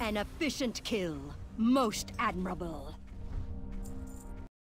An efficient kill. Most admirable.